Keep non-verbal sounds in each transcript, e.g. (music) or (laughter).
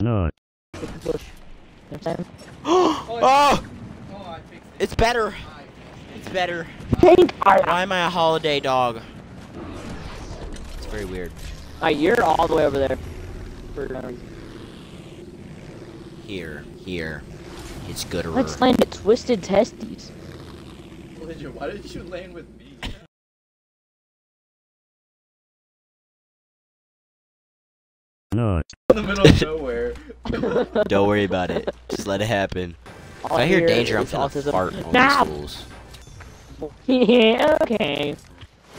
No. Push. (gasps) You know what I'm saying? oh! Oh, it. It's better. It's better. Pink eye. Why am I a holiday dog? It's very weird. Alright, you're all the way over there. For no reason. Here, here. It's gooder. Let's land at Twisted Testes. it. Why did you land with me? No. In the middle of nowhere. (laughs) Don't worry about it. Just let it happen. If I hear danger, I'm is gonna autism. fart on Now! the schools. yeah, (laughs) okay.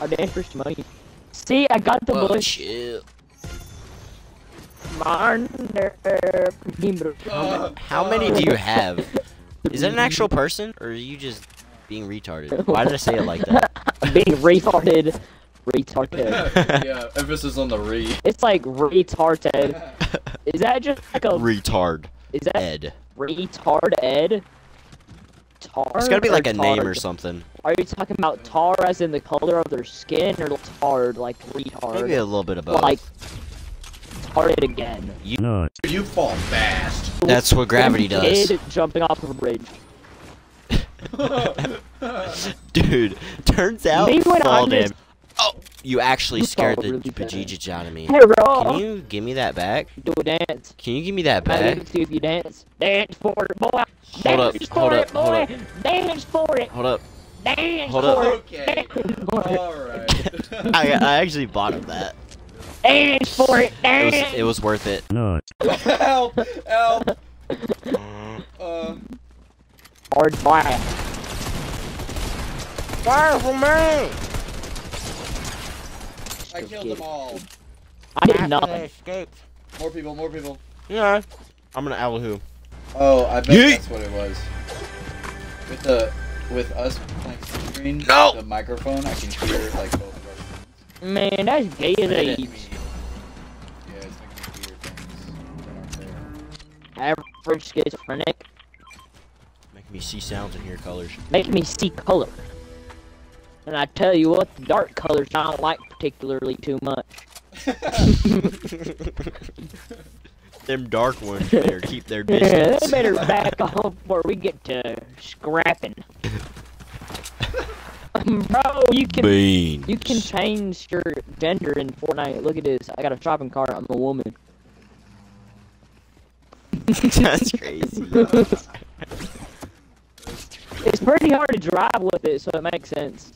Our dance for money. See, I got the Whoa, bush. chill. Marner. Uh, How many do you have? (laughs) Is that an actual person, or are you just being retarded? Why did I say it like that? Being retarded. Retarded. (laughs) yeah, emphasis on the re. It's like retarded. (laughs) Is that just like a? Retard. Is that Ed. retard ed? Tar. It's gotta be like a name or something. Are you talking about tar as in the color of their skin, or tard like retard? Maybe a little bit of both. Like tarded again. You No. You fall fast. That's what gravity does. Kid jumping off of a bridge. (laughs) Dude, turns out Maybe when fall I'm damage. Just- Oh, you actually scared fall the really bad. bejesus out of me. Hey, bro. Can you give me that back? do a dance? Can you give me that back? give it to you if you dance. Dance for it, boy. Hold up, Dance hold for up, it, hold boy. Dance for it. Hold up. Dance Hold for up. it. Okay. Dance for it. Alright. (laughs) I, I actually bought him that. Dance for it. It was it was worth it. No. help! Help! (laughs) Uh, Hard fire. Fire for me! I killed them all. I did nothing. Escaped. More people, more people. Yeah. I'm gonna Allahu. Oh, I bet Yeet. that's what it was. With the, with us playing screen, No. the microphone, I can hear like both of our screens. Man, that's gay as It hit age. Yeah, it's making me hear things that aren't there. Average schizophrenic. Make me see sounds and hear colors. Making me see color. And I tell you what, the dark colors I don't like particularly too much. (laughs) Them dark ones better keep their (laughs) distance. Yeah, they better (laughs) back off before we get to scrapping. Bro, you can Beans. you can change your gender in Fortnite. Look at this. I got a shopping cart. I'm a woman. That's crazy. It's pretty hard to drive with it, so it makes sense.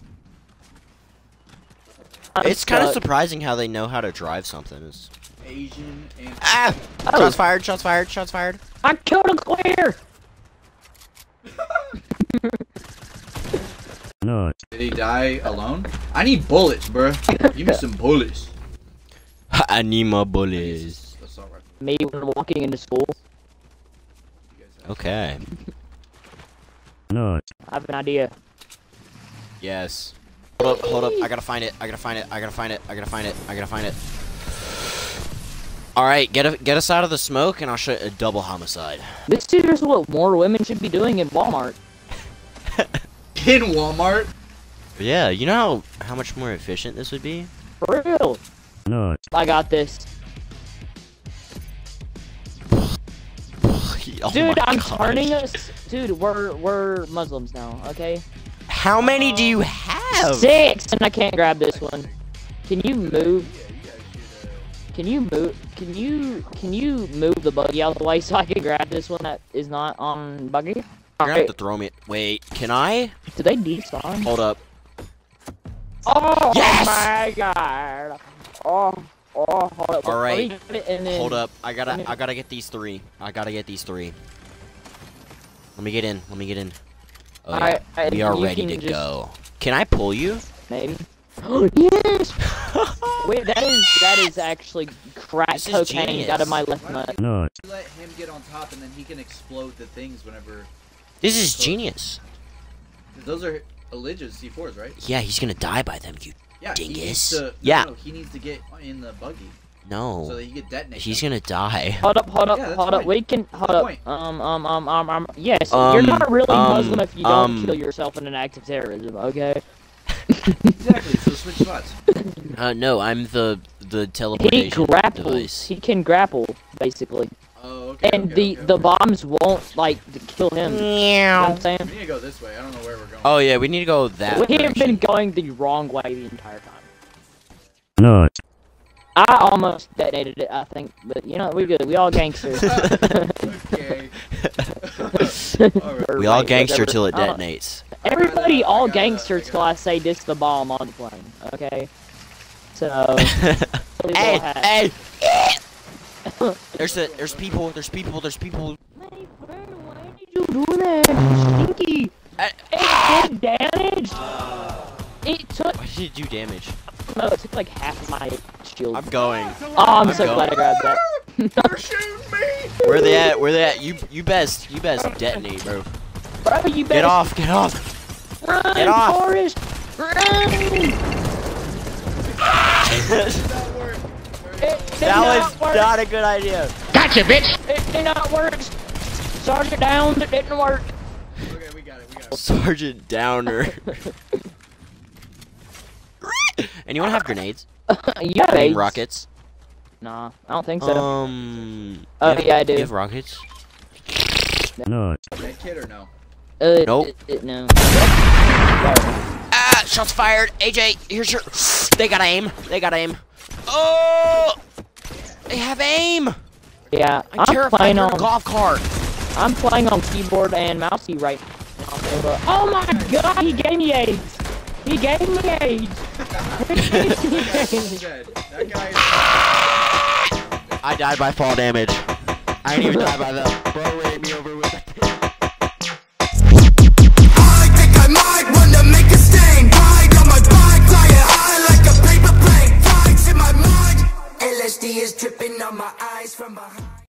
I'm it's kind of surprising how they know how to drive something. It's... Asian and Ah! Oh. Shots fired! Shots fired! Shots fired! I killed a clear. No. Did he die alone? I need bullets, bro. Give me some bullets. Anima (laughs) I need bullies. some assault rifle. Me when walking into school. You guys have- Okay. No. I have an idea. Yes. Hold up, hold up. I gotta find it. I gotta find it. I gotta find it. I gotta find it. I gotta find it. Alright, get a, get us out of the smoke and I'll show you a double homicide. This is just what more women should be doing in Walmart. (laughs) In Walmart? Yeah, you know how, how much more efficient this would be? For real. No. I got this. (sighs) Oh Dude, I'm gosh. turning us. Dude, we're we're Muslims now, okay? How many do uh, you have? Six, and I can't grab this one. Can you move? Yeah, you guys should. Can you move? Can you can you move the buggy out of the way so I can grab this one that is not on buggy? You're gonna have to throw me. Wait, can I? do they despawn? Hold up. Oh Yes! my god! Oh, oh, hold up. All let me right. get it and then- Hold up. I gotta me- I gotta get these three. I gotta get these three. Let me get in. Let me get in. Oh, yeah. Alright, alright, we are ready to just- go. Can I pull you? Maybe. Oh (gasps) yes! (laughs) Wait, that is that is actually crack This cocaine out of my left nut. No. You let him get on top and then he can explode the things whenever... This is genius. Those are Elijah's C4s, right? Yeah, he's gonna die by them, you. Yeah, he Dingus. to... no, Yeah. No, he needs to get in the buggy so No. that he can detonate He's them. gonna die. (laughs) Hold up, hold up, Yeah, that's hold up. fine. We can hold the up. point. Um, um, um, um, um. Yes, Um, you're not really um, Muslim if you don't um, kill yourself in an act of terrorism. Okay. Exactly, so switch spots. (laughs) Uh, no, I'm the the He teleportation grapples. device. He can grapple, basically. Oh, okay. and okay, the okay, the okay. bombs won't like kill him. You know what I'm saying? We need to go this way. I don't know where we're going. Oh yeah, we need to go that way. We have direction. been going the wrong way the entire time. Nut. I almost detonated it, I think, but you know, we're good. We all gangsters. (laughs) okay. Alright. (laughs) We all gangster whatever. till it Uh, detonates. Everybody, I all got it, I gangsters till. I say this the bomb on the plane. Okay. So. (laughs) hey, hey! there's the, there's people, there's people, there's people. My friend, why did you do that? Stinky. I- It did damage. It took. Why did you do damage? No, it took like half my shield. I'm going. oh, I'm, I'm so glad I grabbed that. (laughs) They're shooting me! Where they at? Where they at? You, you best, you best detonate, bro. Bro, you better Get off, get off. run, Get off. Forrest. Run. That worked. It did that not was work. not a good idea. Gotcha, bitch! It did not work. Sergeant Downs, it didn't work. Okay, we got it. We got it. Sergeant Downer. (laughs) Anyone have grenades? (laughs) you have I mean, rockets. Nah, I don't think so. Um. Oh, have- yeah, I do. You have rockets? Nut. Med kit or no? uh, nope. It, it, no. Ah! Shots fired. AJ, here's your. They got aim. They got aim. Oh! They have aim. Yeah, I'm, I'm terrified. playing on. a golf cart. I'm playing on keyboard and mousey right now. Oh my god, he gave me AIDS. He gave me AIDS. He gave me That guy's AIDS. dead. That guy is. I died by fall damage. I didn't even die by the bro ran me over with. I think I might wanna make a stain. Ride on my bike, flying high like a paper plane. Flights in my mind. LSD is dripping on my eyes from behind.